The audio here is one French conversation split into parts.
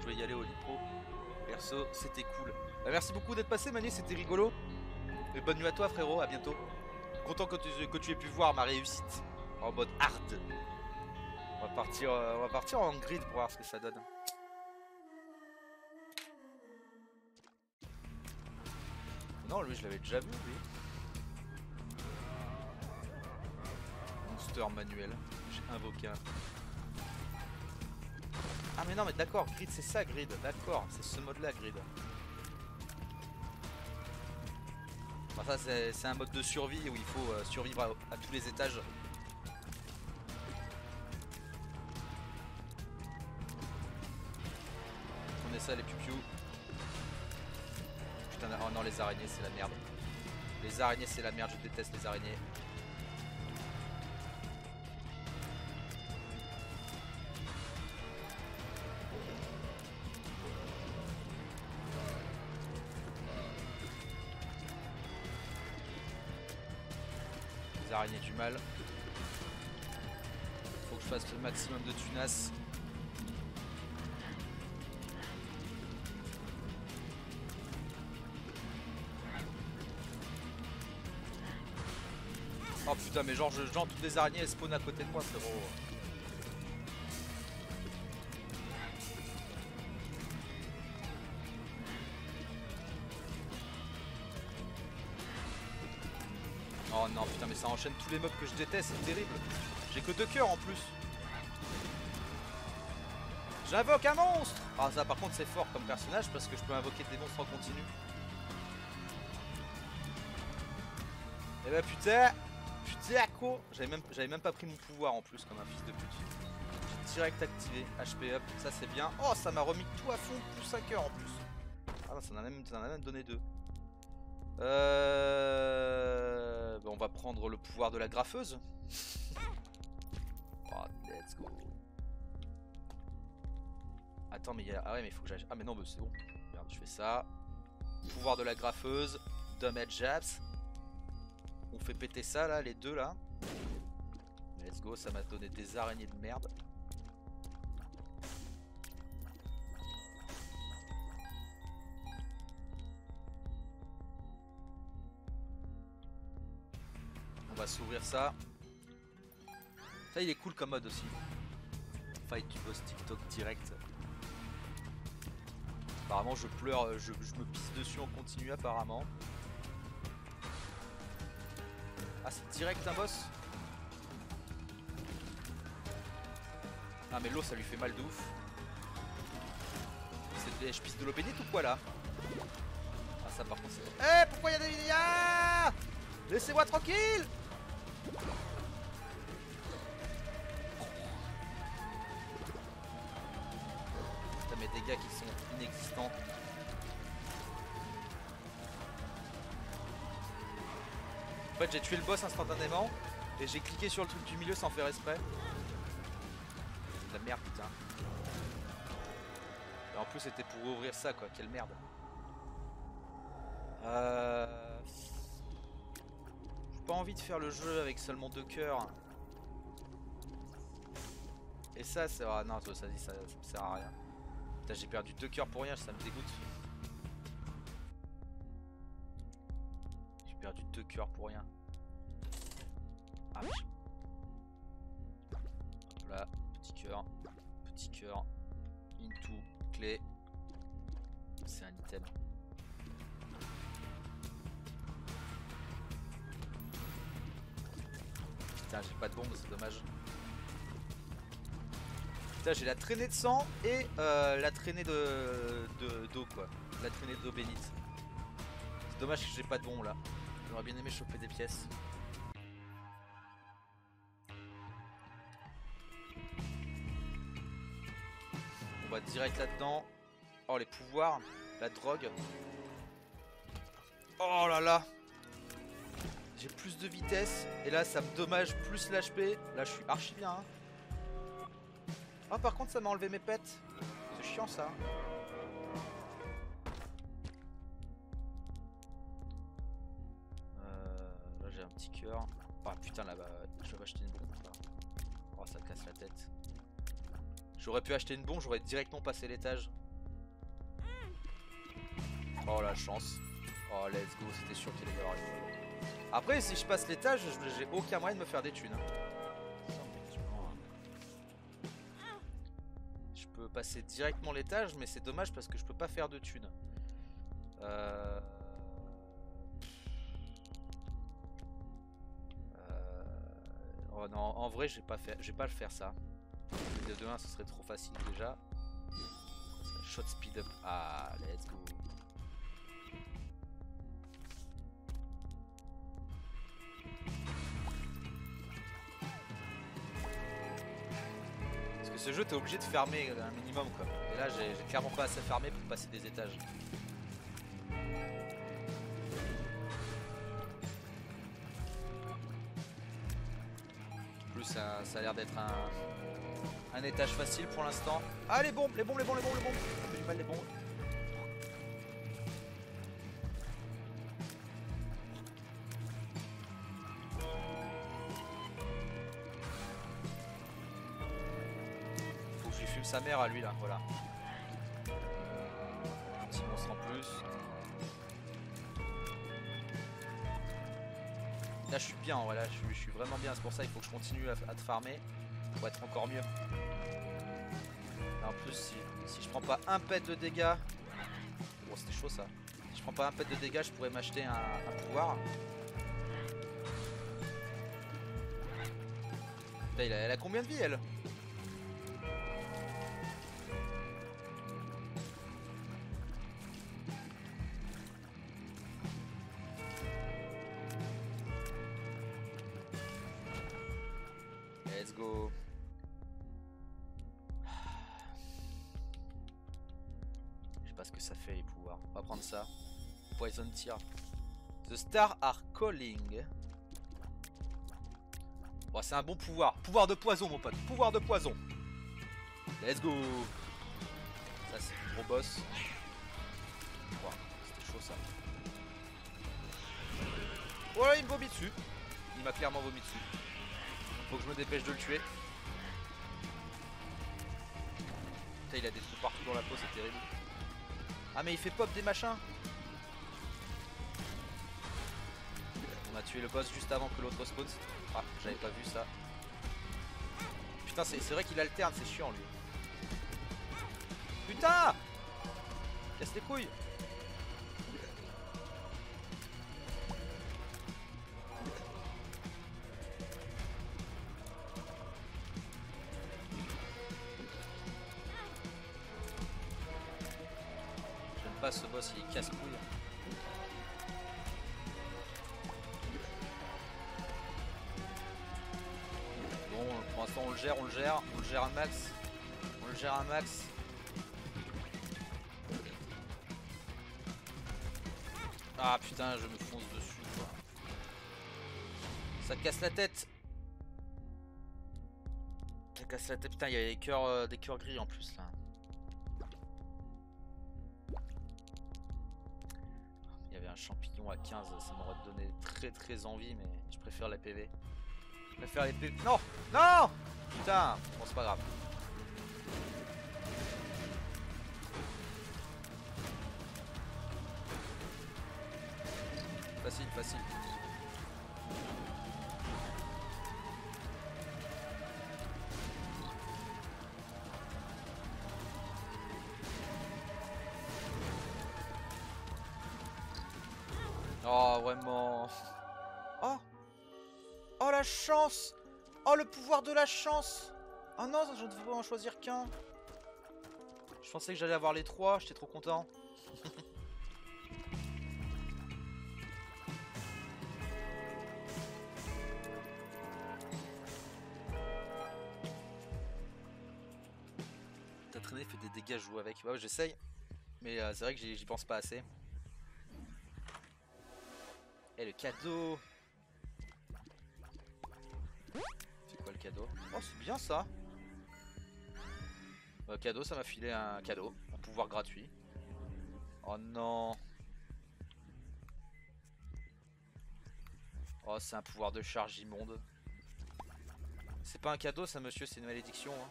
je vais y aller au Lipro. Perso, c'était cool. Bah, merci beaucoup d'être passé, Mané, c'était rigolo. Et bonne nuit à toi, frérot, à bientôt. Content que tu, que tu aies pu voir ma réussite en mode hard. On va partir, euh, on va partir en grid pour voir ce que ça donne. Non, lui, je l'avais déjà vu, lui. Monster manuel. J'ai invoqué un. Ah, mais non, mais d'accord, grid, c'est ça, grid. D'accord, c'est ce mode-là, grid. Enfin, ça, c'est- un mode de survie où il faut euh, survivre à, tous les étages. Prenez ça, les piou Putain, oh non, les araignées, c'est la merde. Les araignées, c'est la merde, je déteste les araignées. Les araignées du mal. Faut que je fasse le maximum de tunas. Oh putain mais genre, je, toutes les araignées elles spawnent à côté de moi frérot. Oh tous les mobs que je déteste, c'est terrible. J'ai que deux cœurs en plus. J'invoque un monstre Ah ça par contre c'est fort comme personnage parce que je peux invoquer des monstres en continu. Et bah putain Putain quoi J'avais même, même pas pris mon pouvoir en plus comme un fils de pute. Direct activé, HP up, ça c'est bien. Oh ça m'a remis tout à fond, plus 5 heures en plus. Ah non, ça en a même, ça en a même donné deux. Euh... on va prendre le pouvoir de la graffeuse. oh, let's go. Attends, mais il y a... Ah ouais, mais il faut que j'aille... Ah mais non, mais c'est bon. Je fais ça. Pouvoir de la graffeuse. Damage jabs. On fait péter ça, là, les deux, là. Let's go, ça m'a donné des araignées de merde. Va s'ouvrir ça. Ça, il est cool comme mode aussi. Fight du boss TikTok direct. Apparemment, je pleure, euh, je, je me pisse dessus en continu, apparemment. Ah, c'est direct un boss Ah, mais l'eau, ça lui fait mal de ouf. Je pisse de l'eau bénite ou quoi là Ah, ça par contre, c'est. Eh, pourquoi il y a des. Ah Laissez-moi tranquille En fait, j'ai tué le boss instantanément et j'ai cliqué sur le truc du milieu sans faire exprès. La merde, putain. Et en plus, c'était pour ouvrir ça, quoi. Quelle merde. Euh... J'ai pas envie de faire le jeu avec seulement deux cœurs. Et ça, c'est... Ah non, ça, ça, ça me sert à rien. J'ai perdu deux cœurs pour rien, ça me dégoûte. J'ai perdu deux cœurs pour rien. Ah. Hop là, petit cœur, petit cœur, into, clé. C'est un item. Putain, j'ai pas de bombe, c'est dommage. Putain, j'ai la traînée de sang et euh, la traînée de de- d'eau quoi. La traînée d'eau bénite. C'est dommage que j'ai pas de bombe là. J'aurais bien aimé choper des pièces. On va direct là-dedans. Oh les pouvoirs, la drogue. Oh là là J'ai plus de vitesse et là ça me dommage plus l'HP. Là je suis archi bien. hein. Ah par contre ça m'a enlevé mes pets. C'est chiant ça. Euh, là j'ai un petit cœur. Ah putain là-bas, je vais acheter une bombe. Oh ça casse la tête. J'aurais pu acheter une bombe, j'aurais directement passé l'étage. Oh la chance. Oh let's go, c'était sûr qu'il allait y Après, si je passe l'étage, j'ai aucun moyen de me faire des thunes. hein. Directement l'étage, mais c'est dommage parce que je peux pas faire de thunes. Euh... Oh non, en vrai, je vais pas faire, je vais pas le faire ça. Le 2-1, ce serait trop facile déjà. Shot speed up. Ah, let's go. Ce jeu, t'es obligé de fermer un minimum quoi. Et là, j'ai clairement pas assez fermé pour passer des étages. En plus, ça, ça a l'air d'être un, un étage facile pour l'instant. Ah, les bombes, les bombes, les bombes, les bombes, les bombes. À lui là, voilà. Petit monstre en plus. Là je suis bien, voilà, je suis, vraiment bien, c'est pour ça il faut que je continue à, te farmer pour être encore mieux. En plus si, je prends pas un pet de dégâts. Bon c'était chaud ça. Si je prends pas un pet de dégâts je pourrais m'acheter un, pouvoir. Elle a combien de vie elle? The stars are calling. Bon, c'est un bon pouvoir. Pouvoir de poison, mon pote. Pouvoir de poison. Let's go. Ça, c'est un gros boss. C'était chaud ça. Voilà, il me vomit dessus. Il m'a clairement vomi dessus. Faut que je me dépêche de le tuer. Putain, il a des trous partout dans la peau, c'est terrible. Ah, mais il fait pop des machins. A tué le boss juste avant que l'autre spawn. Ah, j'avais pas vu ça. Putain, c'est vrai qu'il alterne, c'est chiant lui. Putain Casse les couilles J'aime pas ce boss, il est casse-couille. Le gère, on le gère, on le gère un max. On le gère un max. Ah putain, je me fonce dessus quoi. Ça casse la tête. Ça casse la tête. Putain, il y a des cœurs, euh, des cœurs gris en plus là. Il y avait un champignon à 15, ça m'aurait donné très très envie, mais je préfère la PV. Je préfère les PV. Non Non Putain Bon, c'est pas grave. Facile, facile. Oh, vraiment. Oh Oh, la chance Oh, le pouvoir de la chance Oh non, je ne devais en choisir qu'un. Je pensais que j'allais avoir les trois, j'étais trop content. T'as traîné, fait des dégâts, joue avec. Ouais, j'essaye. Mais euh, c'est vrai que j'y pense pas assez. Et le cadeau cadeau Oh c'est bien ça Euh, Cadeau ça m'a filé un cadeau, un pouvoir gratuit. Oh non Oh c'est un pouvoir de charge immonde. C'est pas un cadeau ça monsieur, c'est une malédiction. hein.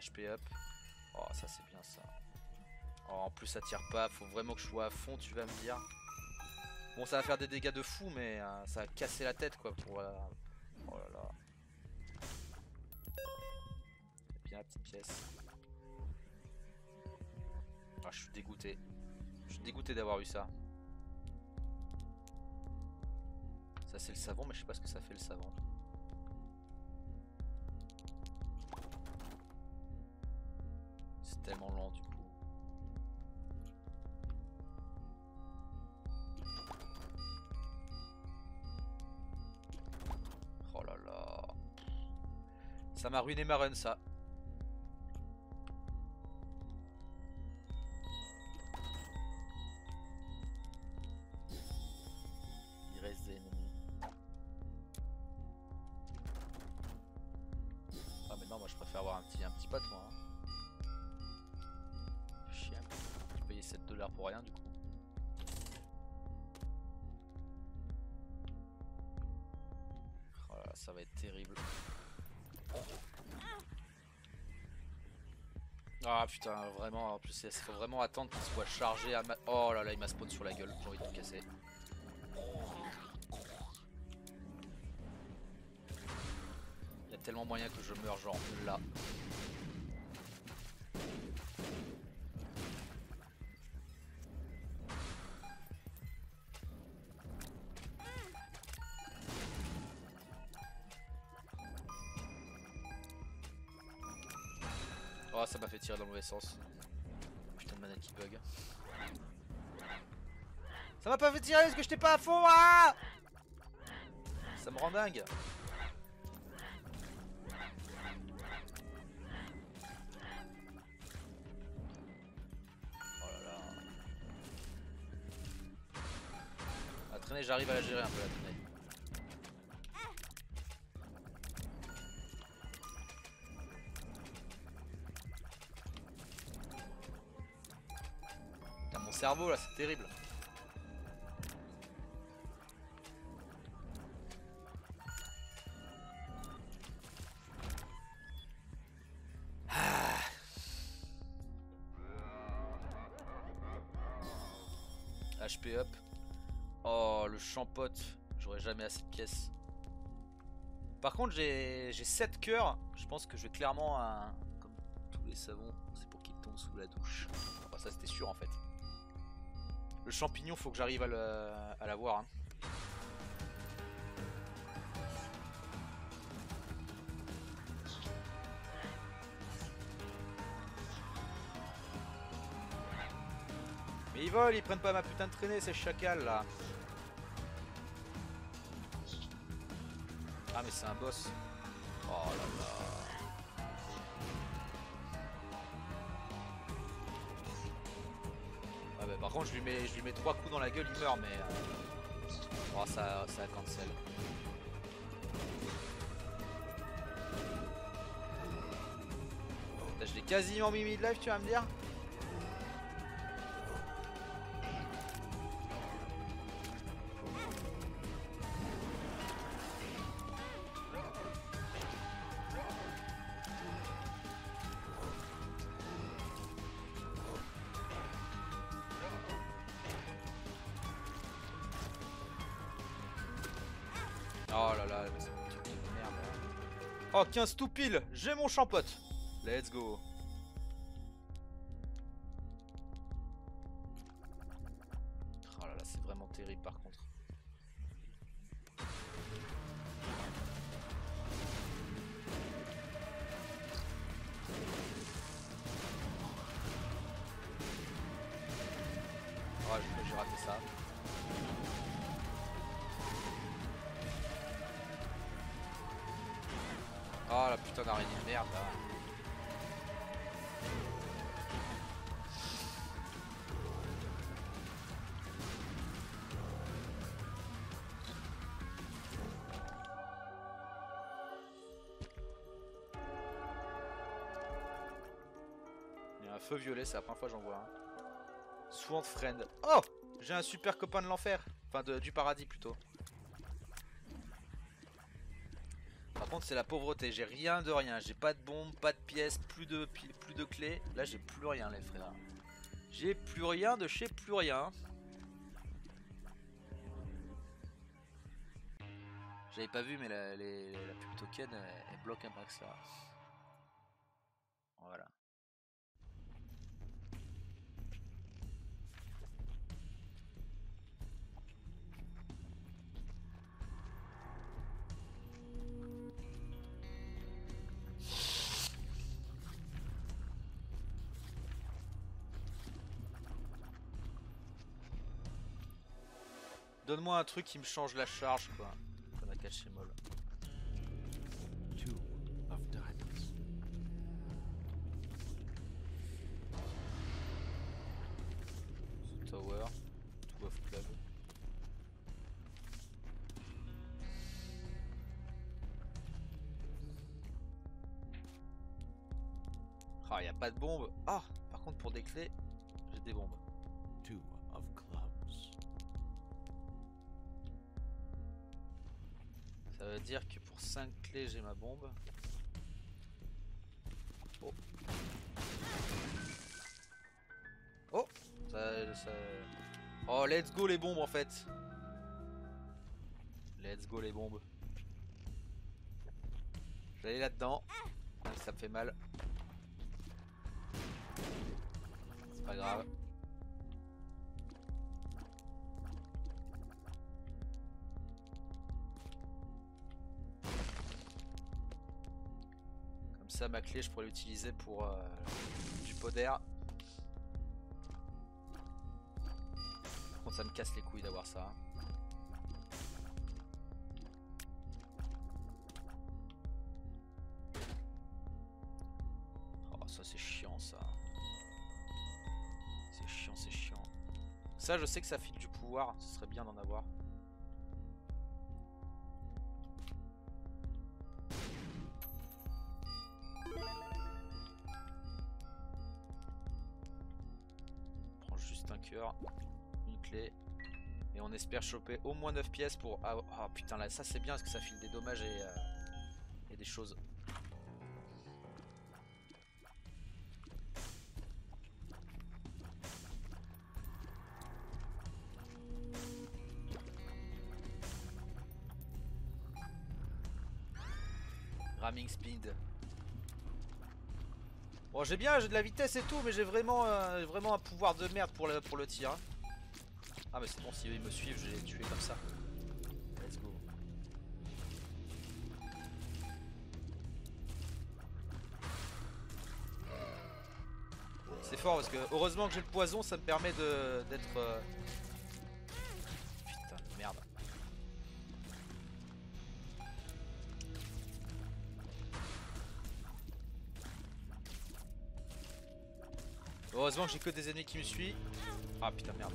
HP up. Oh, ça c'est bien ça. Oh, en plus, ça tire pas. Faut vraiment que je sois à fond, tu vas me dire. Bon, ça va faire des dégâts de fou, mais euh, ça va casser la tête quoi. Pour, euh, Ah, je suis dégoûté. Je suis dégoûté d'avoir eu ça. Ça c'est le savon, mais je sais pas ce que ça fait le savon. C'est tellement lent du coup. Oh là là. Ça m'a ruiné ma run ça. Vraiment, en plus il faut vraiment attendre qu'il soit chargé à ma... Oh là là, il m'a spawn sur la gueule, j'ai envie de me casser. Il y a tellement moyen que je meurs genre là. Tirer dans le mauvais sens. Putain de manette qui bug. Ça m'a pas fait tirer parce que j'étais pas à fond ah Ça me rend dingue Oh là j'arrive à la gérer un peu la traînée cerveau là c'est terrible Ah. HP up. Oh le champote, j'aurais jamais assez de pièces. Par contre j'ai 7 cœurs, je pense que je vais clairement, un- comme tous les savons, c'est pour qu'ils tombent sous la douche. Ça c'était sûr en fait. Le champignon faut que j'arrive à l'avoir. hein. Mais ils volent, ils prennent pas ma putain de traînée ces chacals là. Ah mais c'est un boss. Oh là là. Je lui mets je lui mets trois coups dans la gueule, il meurt mais euh, oh, ça ça cancel. Je l'ai quasiment mis mid life tu vas me dire 15 tout pile, j'ai mon champote. Let's go. Feu violet, c'est la première fois que j'en vois un. Swamp Friend. Oh J'ai un super copain de l'enfer. Enfin de- du paradis plutôt. Par contre, c'est la pauvreté. J'ai rien de rien. J'ai pas de bombe, pas de pièces, plus de, plus de clés. Là, j'ai plus rien, les frères. J'ai plus rien de chez plus rien. J'avais pas vu, mais la, la pub token, elle, bloque un max là. Un truc qui me change la charge quoi. Two of diamonds. The tower. Two of club. Ah, y a pas de bombe. Ah, par contre pour des clés, j'ai des bombes. Dire que pour 5 clés j'ai ma bombe. Oh. Oh ça. Oh let's go les bombes en fait Let's go les bombes aller là-dedans Ça me fait mal ma clé je pourrais l'utiliser pour euh, du pot d'air. Par contre ça me casse les couilles d'avoir ça. Oh ça c'est chiant ça. C'est chiant, c'est chiant. Ça je sais que ça file du pouvoir, ce serait bien d'en avoir. Une clé. Et on espère choper au moins 9 pièces pour... Ah, oh, putain là ça c'est bien parce que ça file des dommages et, euh, et des choses. Ramming speed. Bon, j'ai bien, j'ai de la vitesse et tout, mais j'ai vraiment, euh, vraiment un pouvoir de merde pour le, pour le tir. Hein. Ah, mais c'est bon, s'ils me suivent, je vais les tuer comme ça. Let's go. C'est fort parce que heureusement que j'ai le poison, ça me permet d'être... Euh... Heureusement que j'ai que des ennemis qui me suivent. Ah putain merde.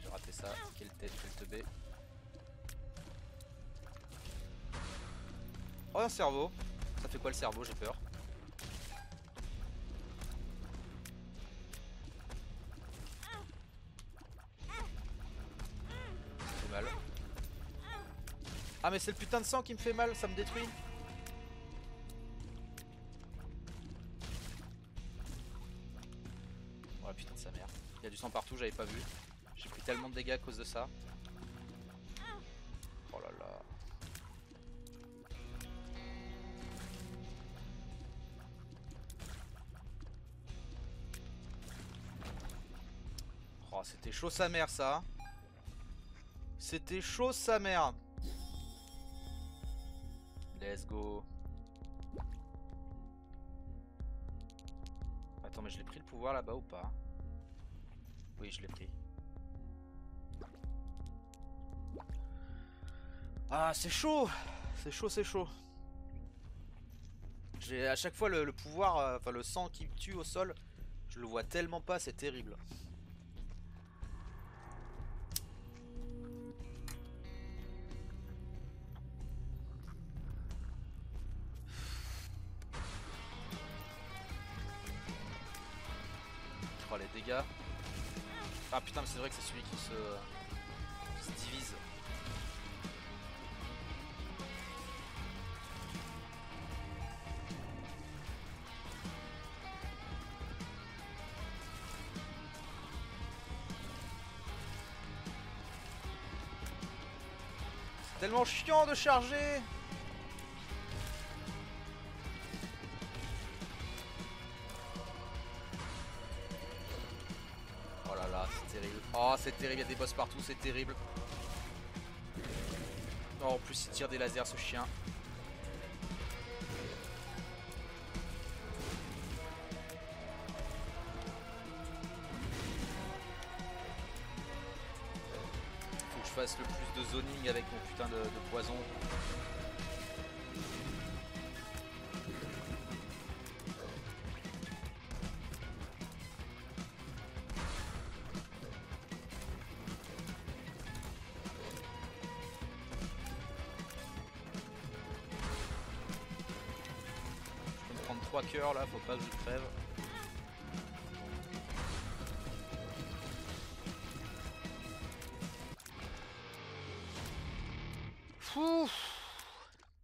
J'ai raté ça. Quelle tête, quelle teubé. Oh un cerveau. Ça fait quoi le cerveau? J'ai peur. Mal. Ah mais c'est le putain de sang qui me fait mal, ça me détruit. Du sang partout, j'avais pas vu. J'ai pris tellement de dégâts à cause de ça. Oh là là. Oh, c'était chaud sa mère ça. C'était chaud sa mère. Let's go. Attends, mais je l'ai pris le pouvoir là-bas ou pas? Oui, je l'ai pris. Ah, c'est chaud C'est chaud, c'est chaud. J'ai à chaque fois le, pouvoir, euh, enfin le sang qui me tue au sol, je le vois tellement pas, c'est terrible. Oh les dégâts. Ah putain, mais c'est vrai que c'est celui qui se, qui se divise. tellement chiant de charger c'est terrible, il y a des boss partout, c'est terrible. Oh, en plus, il tire des lasers, ce chien. Faut que je fasse le plus de zoning avec mon putain de, de poison. Prendre 3 cœurs là, faut pas que je crève.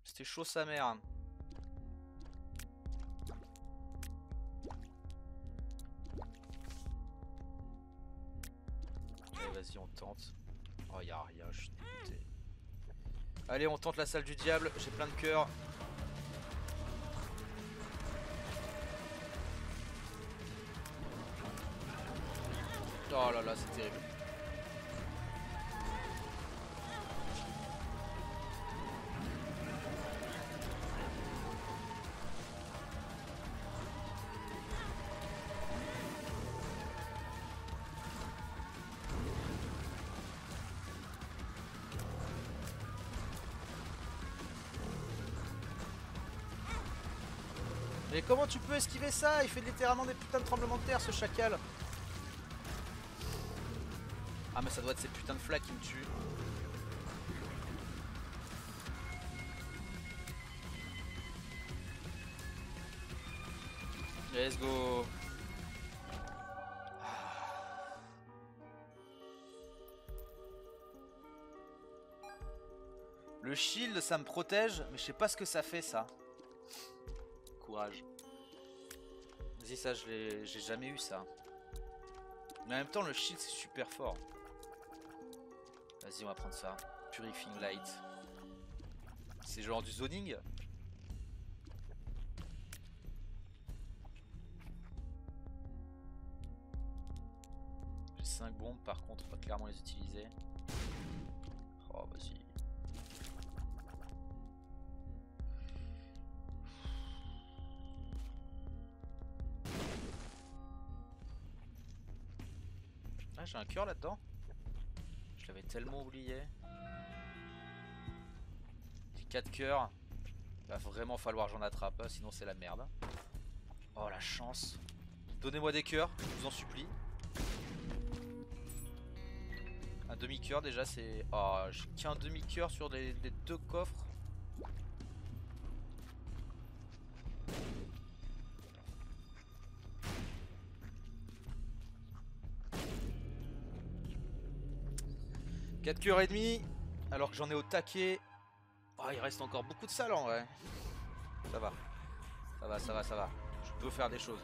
C'était chaud sa mère. Vas-y on tente. Oh y'a rien, je suis. Allez on tente la salle du diable, j'ai plein de cœurs. Oh là là c'est terrible. Mais comment tu peux esquiver ça? Il fait littéralement des putains de tremblements de terre ce chacal. Ah mais ça doit être ces putains de flaques qui me tuent. Let's go. Le shield ça me protège mais je sais pas ce que ça fait ça. Courage. Vas-y ça j'ai jamais eu ça. Mais en même temps le shield c'est super fort. Vas-y on va prendre ça. Purifying Light. C'est genre du zoning J'ai 5 bombes par contre, on va clairement les utiliser. Oh vas-y. Ah j'ai un cœur là-dedans l'avais tellement oublié. J'ai 4 cœurs. Il va vraiment falloir que j'en attrape, sinon c'est la merde. Oh la chance. Donnez-moi des cœurs, je vous en supplie. Un demi-cœur déjà c'est... Oh j'ai qu'un demi-cœur sur les deux coffres. Quatre cœurs et demi, alors que j'en ai au taquet. Oh, il reste encore beaucoup de salles en vrai. Ça va. Ça va, ça va, ça va. Je peux faire des choses.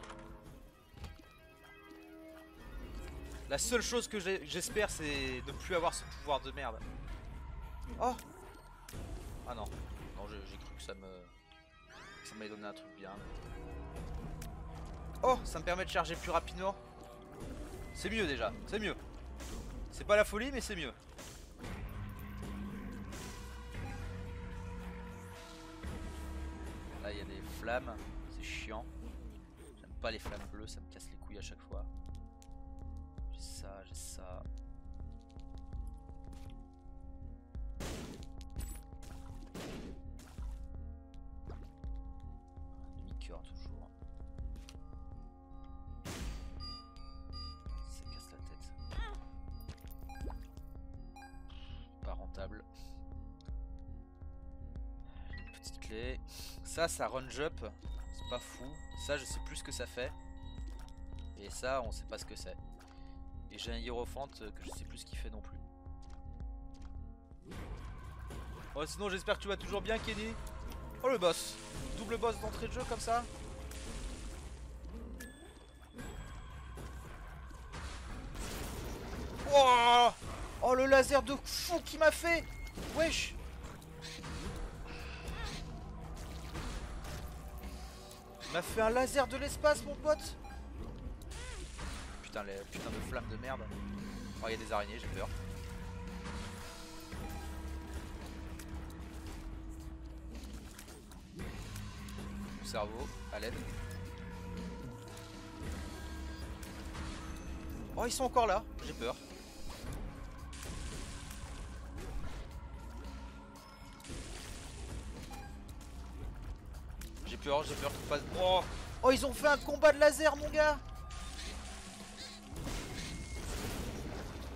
La seule chose que j'espère c'est ne plus avoir ce pouvoir de merde. Oh Ah non. Non j'ai cru que ça me... ça m'allait donné un truc bien. Oh Ça me permet de charger plus rapidement. C'est mieux déjà, c'est mieux. C'est pas la folie mais c'est mieux. Là il y a des flammes, c'est chiant. J'aime pas les flammes bleues, ça me casse les couilles à chaque fois. J'ai ça, j'ai ça. Demi-cœur toujours. Ça casse la tête. Pas rentable. Petite clé. Ça, ça run jump. C'est pas fou. Ça, je sais plus ce que ça fait. Et ça, on sait pas ce que c'est. Et j'ai un Hierophant euh, que je sais plus ce qu'il fait non plus. Oh, sinon, j'espère que tu vas toujours bien, Kenny. Oh, le boss. Double boss d'entrée de jeu comme ça. Oh, oh le laser de fou qui m'a fait Wesh m'a fait un laser de l'espace, mon pote Putain, les putain de flammes de merde. Oh, il y a des araignées, j'ai peur. Mon cerveau, à l'aide. Oh, ils sont encore là, j'ai peur. J'ai peur. Oh, oh, ils ont fait un combat de laser, mon gars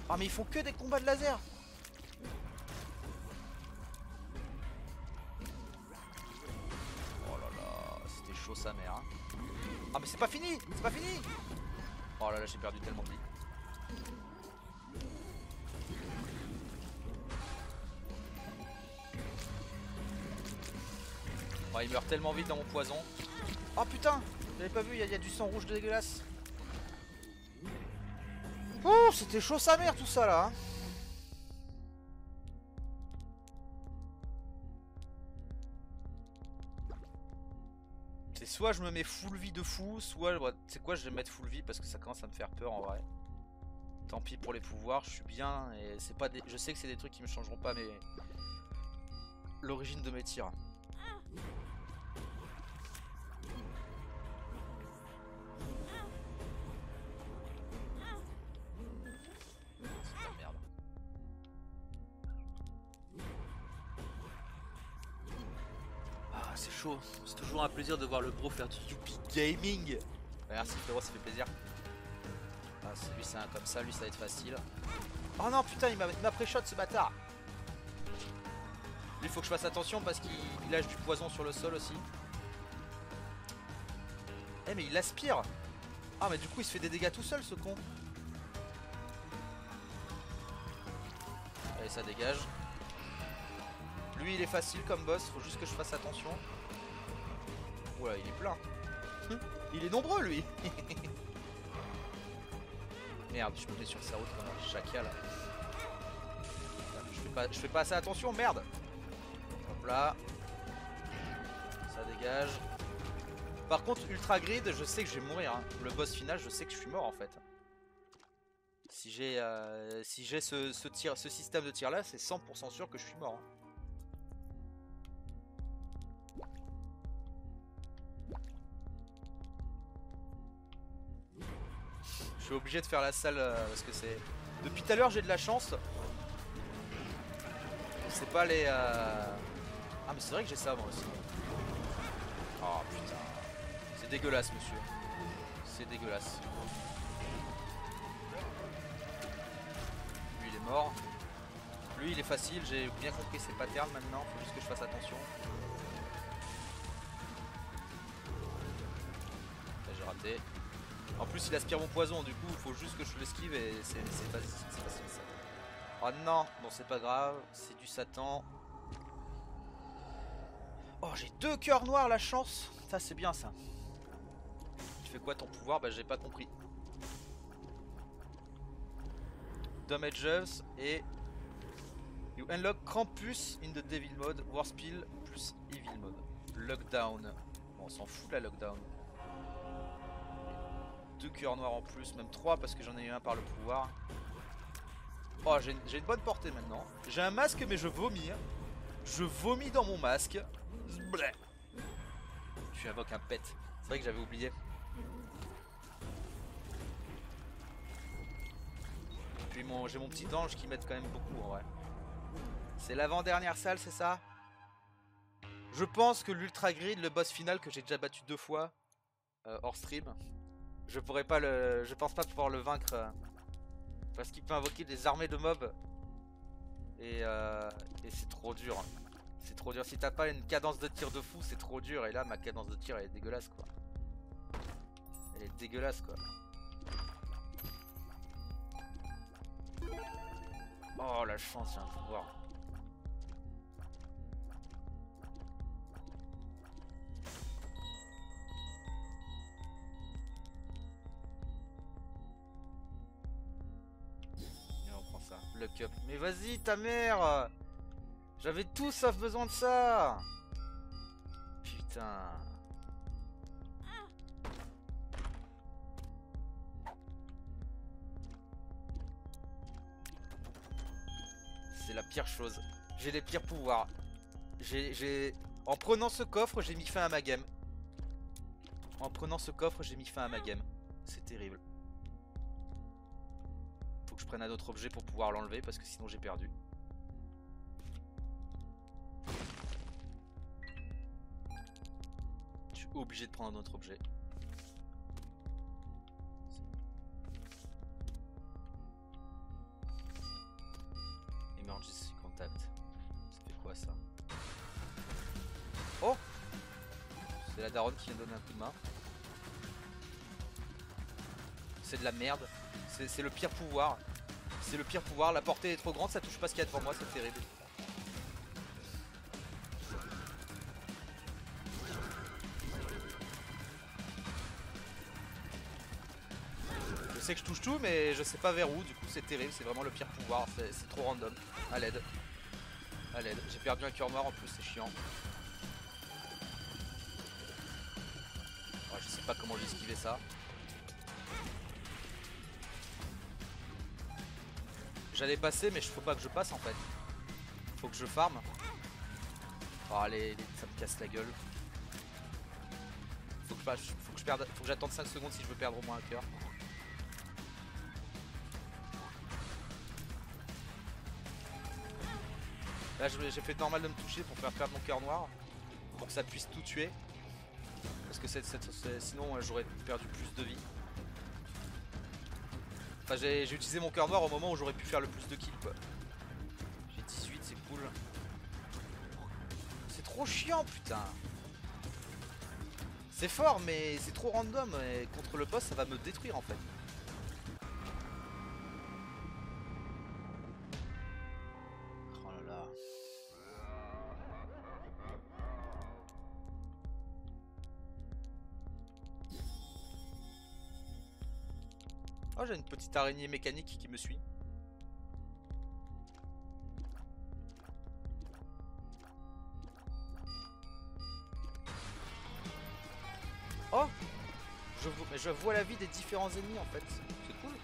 Ah, mais ils font que des combats de laser Oh là là, c'était chaud sa mère. hein. Ah, mais c'est pas fini C'est pas fini Oh là là, j'ai perdu tellement de vie. Oh, il meurt tellement vite dans mon poison. Oh putain J'avais pas vu, il y, a- du sang rouge dégueulasse. Oh, c'était chaud sa mère tout ça là. hein. C'est soit je me mets full vie de fou, soit c'est quoi je vais mettre full vie parce que ça commence à me faire peur en vrai. Tant pis pour les pouvoirs, je suis bien et c'est pas des... je sais que c'est des trucs qui me changeront pas mais l'origine de mes tirs. Toujours un plaisir de voir le bro faire du Youpi Gaming. Merci frérot, ça fait plaisir. Ah, lui, c'est un comme ça. Lui, ça va être facile. Oh non, putain, il m'a pré-shot ce bâtard. Lui, faut que je fasse attention parce qu'il il lâche du poison sur le sol aussi. Eh, mais il aspire. Ah, mais du coup, il se fait des dégâts tout seul, ce con. Allez, ça dégage. Lui, il est facile comme boss, faut juste que je fasse attention. Oula, il est plein. Hum, Il est nombreux, lui. merde, je me mets sur sa route comme un chacal. Je fais, pas, je fais pas assez attention, merde. Hop là. Ça dégage. Par contre, Ultra Grid, je sais que je vais mourir. hein. Le boss final, je sais que je suis mort en fait. Si j'ai euh, si j'ai ce, ce tir, ce système de tir là, c'est 100% sûr que je suis mort. hein. Suis obligé de faire la salle euh, parce que c'est. Depuis tout à l'heure, j'ai de la chance. C'est pas les. euh, Ah, mais c'est vrai que j'ai ça moi aussi. Oh putain. C'est dégueulasse, monsieur. C'est dégueulasse. Lui, il est mort. Lui, il est facile. J'ai bien compris ses patterns maintenant. Faut juste que je fasse attention. J'ai raté. En plus, il aspire mon poison. Du coup, il faut juste que je l'esquive et c'est facile, facile ça. Oh non, bon c'est pas grave, c'est du Satan. Oh j'ai deux cœurs noirs la chance Ça c'est bien ça. Tu fais quoi ton pouvoir? Bah j'ai pas compris. Damages et... You unlock Krampus in the Devil mode, Warspill plus Evil mode. Lockdown. Bon on s'en fout la lockdown. Deux cœurs noirs en plus, même trois parce que j'en ai eu un par le pouvoir. Oh, j'ai une, bonne portée maintenant. J'ai un masque, mais je vomis. Je vomis dans mon masque. Zbleh. Je invoque un pet. C'est vrai que j'avais oublié. Puis j'ai mon petit ange qui m'aide quand même beaucoup en vrai. C'est l'avant-dernière salle, c'est ça? Je pense que l'Ultra Grid, le boss final que j'ai déjà battu deux fois euh, hors stream, je pourrais pas le. Je pense pas pouvoir le vaincre. euh, parce qu'il peut invoquer des armées de mobs. Et, euh, et c'est trop dur. C'est trop dur. Si t'as pas une cadence de tir de fou, c'est trop dur. Et là, ma cadence de tir, elle est dégueulasse, quoi. Elle est dégueulasse, quoi. Oh, la chance, j'ai un pouvoir. Mais vas-y, ta mère J'avais tout sauf besoin de ça Putain... C'est la pire chose. J'ai les pires pouvoirs. J'ai... En prenant ce coffre, j'ai mis fin à ma game. En prenant ce coffre, j'ai mis fin à ma game. C'est terrible. Je prenne un autre objet pour pouvoir l'enlever parce que sinon j'ai perdu. Je suis obligé de prendre un autre objet. Emergency contact. Ça fait quoi ça? Oh C'est la daronne qui vient donner un coup de main. C'est de la merde. C'est le pire pouvoir. C'est le pire pouvoir. La portée est trop grande, ça touche pas ce qu'il y a devant moi, c'est terrible. Je sais que je touche tout, mais je sais pas vers où. Du coup, c'est terrible. C'est vraiment le pire pouvoir. C'est trop random. À l'aide. À l'aide. J'ai perdu un cœur noir en plus, c'est chiant. Je sais pas comment j'ai esquivé ça. J'allais passer, mais faut pas que je passe en fait. Faut que je farm. Oh, allez, ça me casse la gueule. Faut que faut que je perde, faut que j'attende 5 secondes si je veux perdre au moins un cœur. Là, j'ai fait normal de me toucher pour faire perdre mon cœur noir. Pour que ça puisse tout tuer. Parce que sinon, j'aurais perdu plus de vie. J'ai utilisé mon cœur noir au moment où j'aurais pu faire le plus de kills, quoi. J'ai 18, c'est cool. C'est trop chiant, putain. C'est fort, mais c'est trop random. Et contre le boss, ça va me détruire, en fait. J'ai une petite araignée mécanique qui me suit. Oh je, vo- mais je vois la vie des différents ennemis en fait. C'est cool.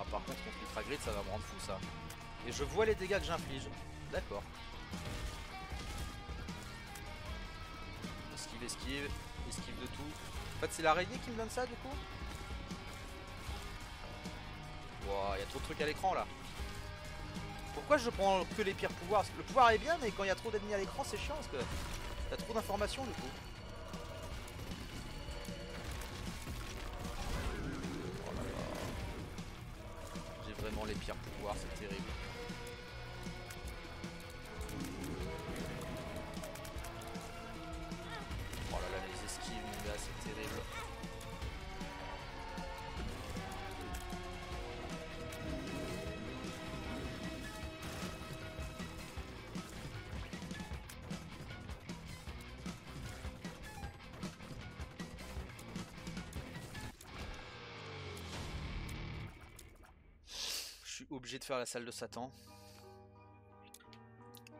Ah par contre contre Ultra Grid ça va me rendre fou ça. Et je vois les dégâts que j'inflige. D'accord. Esquive, esquive, esquive de tout. En fait c'est l'araignée qui me donne ça du coup Wow, il y a trop de trucs à l'écran là. Pourquoi je prends que les pires pouvoirs? Le pouvoir est bien mais quand il y a trop d'ennemis à l'écran c'est chiant parce que t'as trop d'informations du coup. Oh. J'ai vraiment les pires pouvoirs, c'est terrible. De faire la salle de Satan.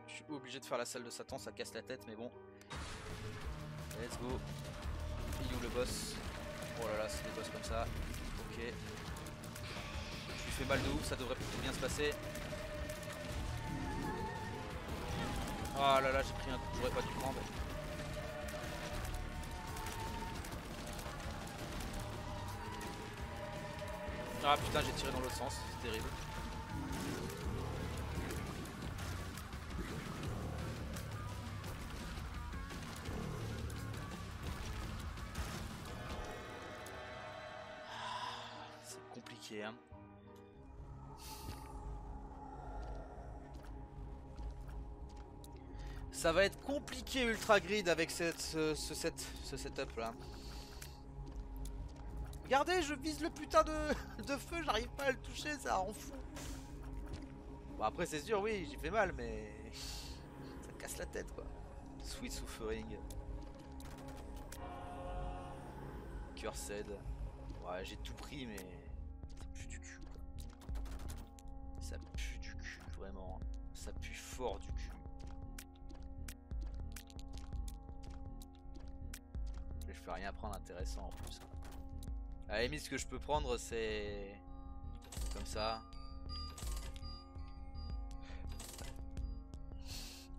Je suis obligé de faire la salle de Satan, ça casse la tête, mais bon. Let's go. Il est où le boss? Oh là là, c'est des boss comme ça. Ok. Je lui fais mal de ouf, ça devrait plutôt bien se passer. Oh là là, j'ai pris un coup j'aurais pas dû prendre. Ah putain, j'ai tiré dans l'autre sens, c'est terrible. Ça va être compliqué Ultra Grid avec cette, ce, ce set- ce setup là. Regardez, je vise le putain de, de feu, j'arrive pas à le toucher, ça rend fou. Bon après c'est sûr, oui, j'ai fait mal, mais ça casse la tête quoi. Sweet Suffering. Cursed. Ouais, j'ai tout pris, mais ça pue du cul quoi. Ça pue du cul, vraiment. Ça pue fort du. Peux rien prendre intéressant en plus. À la limite, ce que je peux prendre, c'est... Comme ça.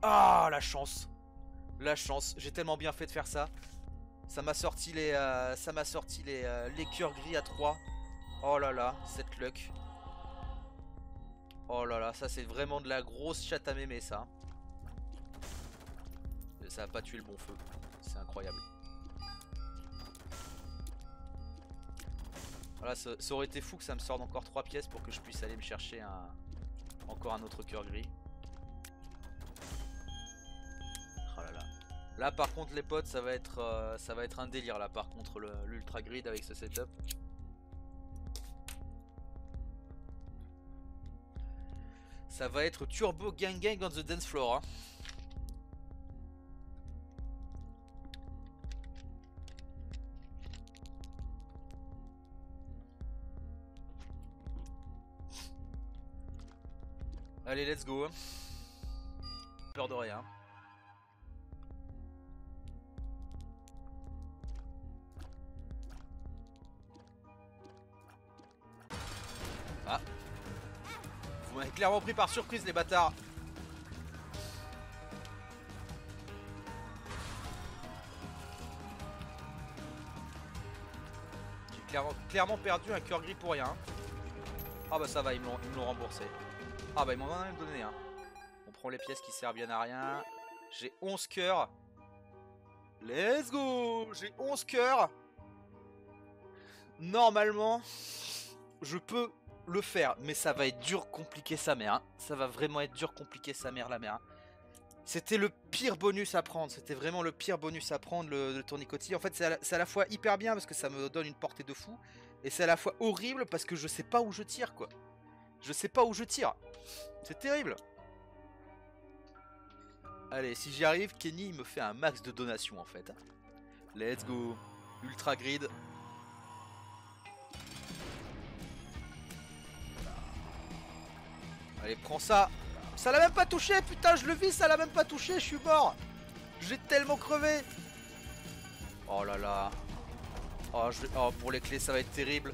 Ah, la chance La chance, j'ai tellement bien fait de faire ça. Ça m'a sorti les, euh, ça m'a sorti les, euh, les cœurs gris à 3. Oh là là, cette luck. Oh là là, ça c'est vraiment de la grosse chatte à mémé ça. Ça a pas tué le bon feu. C'est incroyable. Voilà, ça, aurait été fou que ça me sorte encore 3 pièces pour que je puisse aller me chercher un encore un autre cœur gris. Oh là là. Là par contre les potes ça va être euh, ça va être un délire là par contre l'ultra grid avec ce setup. Ça va être turbo gang gang on the dance floor. Hein. Allez, let's go. Peur de rien. Ah. Vous m'avez clairement pris par surprise, les bâtards. J'ai clairement, perdu un cœur gris pour rien. Ah bah ça va, ils me l'ont remboursé. Ah bah ils m'en ont même donné un. On prend les pièces qui servent bien à rien. J'ai 11 cœurs. Let's go J'ai 11 cœurs. Normalement, je peux le faire. Mais ça va être dur, compliqué sa mère. Hein. Ça va vraiment être dur, compliqué sa mère, la mère. Hein. C'était le pire bonus à prendre. C'était vraiment le pire bonus à prendre, le, le. En fait, c'est à, à, la fois hyper bien parce que ça me donne une portée de fou. Et c'est à la fois horrible parce que je sais pas où je tire, quoi. Je sais pas où je tire. C'est terrible. Allez, si j'y arrive, Kenny me fait un max de donations en fait. Let's go. Ultra grid. Allez, prends ça. Ça l'a même pas touché, putain, je le vis, ça l'a même pas touché, je suis mort. J'ai tellement crevé. Oh là là. Oh, je... oh, pour les clés, ça va être terrible.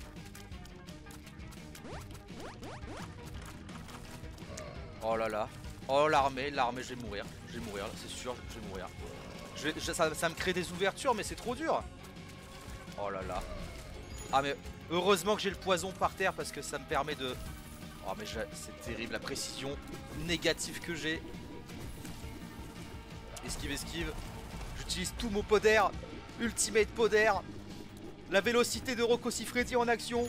Oh là là. Oh l'armée, l'armée, je vais mourir. Je vais mourir, c'est sûr, je vais mourir. Ça, me crée des ouvertures, mais c'est trop dur. Oh là là. Ah mais heureusement que j'ai le poison par terre parce que ça me permet de... Oh mais c'est terrible la précision négative que j'ai. Esquive, esquive. J'utilise tout mon poder. Ultimate poder. La vélocité de Rocco Siffredi en action.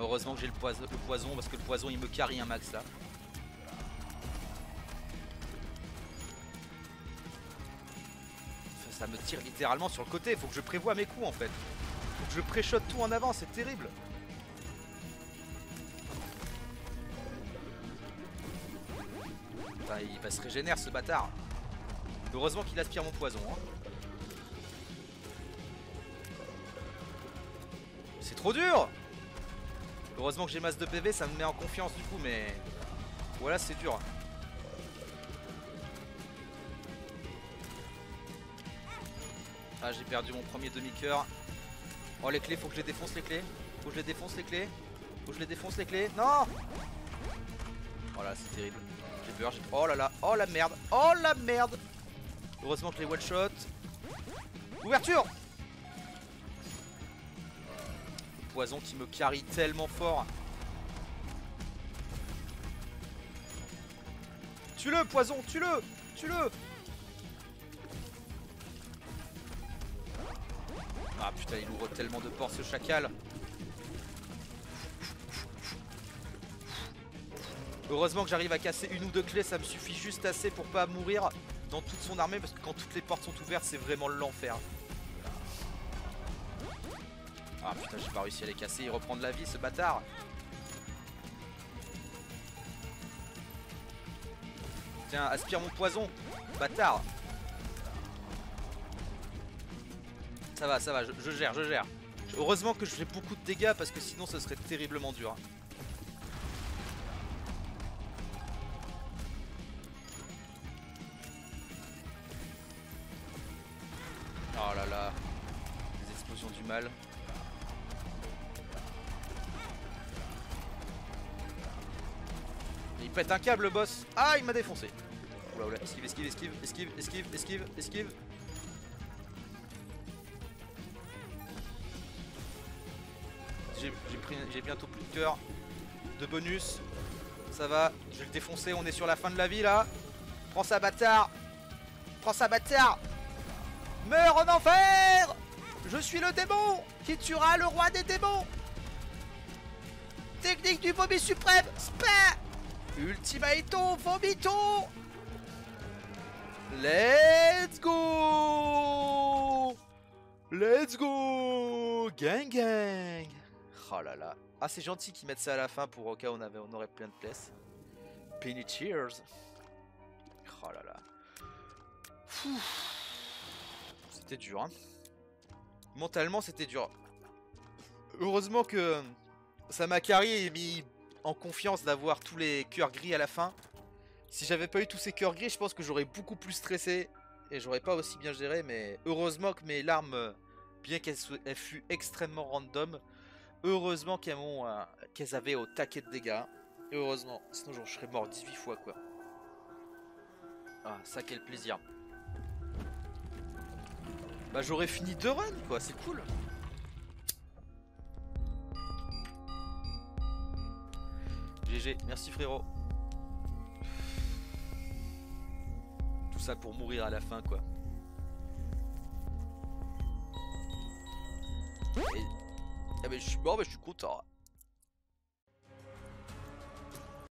Heureusement que j'ai le, poison, parce que le poison il me carry un max là. Ça, me tire littéralement sur le côté. Faut que je prévoie mes coups en fait. Faut que je préchote tout en avant. C'est terrible. Il va se régénérer ce bâtard. Heureusement qu'il aspire mon poison. Hein. C'est trop dur Heureusement que j'ai masse de PV, ça me met en confiance du coup, mais... Voilà, c'est dur. Ah, j'ai perdu mon premier demi-coeur. Oh, les clés, faut que je les défonce les clés. Faut que je les défonce les clés. Faut que je les défonce les clés. Non Oh là, c'est terrible. J'ai peur. Oh là là. Oh la merde. Oh la merde Heureusement que les one-shot. Ouverture poison qui me carry tellement fort. Tue-le, poison, tue-le Tue-le Ah putain, il ouvre tellement de portes ce chacal. Heureusement que j'arrive à casser une ou deux clés, ça me suffit juste assez pour pas mourir dans toute son armée parce que quand toutes les portes sont ouvertes, c'est vraiment l'enfer. Ah putain, j'ai pas réussi à les casser, il reprend de la vie ce bâtard. Tiens, aspire mon poison, bâtard. Ça va, ça va, je, gère, je gère. Heureusement que je fais beaucoup de dégâts parce que sinon ce serait terriblement dur. Un câble le boss. Ah il m'a défoncé. Oula oula, esquive, esquive, esquive, esquive, esquive, esquive, esquive. J'ai j'ai pris, j'ai bientôt plus de cœur. De bonus. Ça va, je vais le défoncer, on est sur la fin de la vie là. Prends ça bâtard Prends ça bâtard Meurs en enfer Je suis le démon qui tuera le roi des démons Technique du vomi suprême Spa Ultimato Vomito. Let's go. Let's go. Gang gang. Oh là là. Ah c'est gentil qu'ils mettent ça à la fin pour au cas où on, avait, on aurait plein de places. Penny Cheers. Oh là là. C'était dur hein. Mentalement c'était dur. Heureusement que Samakari est mis confiance d'avoir tous les cœurs gris à la fin. Si j'avais pas eu tous ces cœurs gris, je pense que j'aurais beaucoup plus stressé et j'aurais pas aussi bien géré. Mais heureusement que mes larmes, bien qu'elles fût extrêmement random, heureusement euh, qu'elles avaient au taquet de dégâts. Heureusement, sinon je serais mort 18 fois quoi. Ah, ça quel plaisir. Bah j'aurais fini deux runs quoi, c'est cool. GG, merci frérot. Tout ça pour mourir à la fin quoi. Et... Ah mais je suis mort mais je suis content.